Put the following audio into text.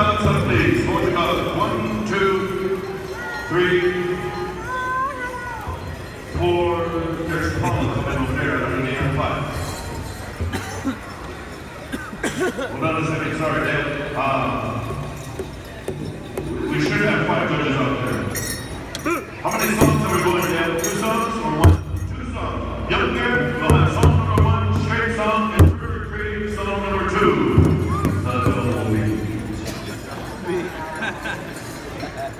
balance up, please. Hold your balance. One, two, three, four. There's a problem coming over there under the M5. well not done, second. Sorry, Dave. Um, we should have five judges out there. How many songs are we going to have? Two songs or one?